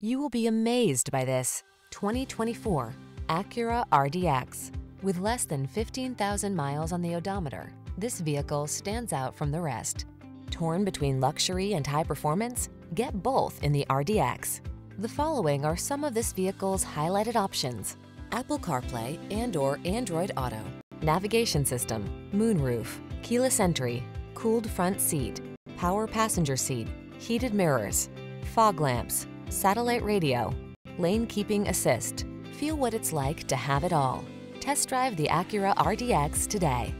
You will be amazed by this 2024 Acura RDX. With less than 15,000 miles on the odometer, this vehicle stands out from the rest. Torn between luxury and high performance? Get both in the RDX. The following are some of this vehicle's highlighted options. Apple CarPlay and or Android Auto, navigation system, moonroof, keyless entry, cooled front seat, power passenger seat, heated mirrors, fog lamps, satellite radio, lane keeping assist. Feel what it's like to have it all. Test drive the Acura RDX today.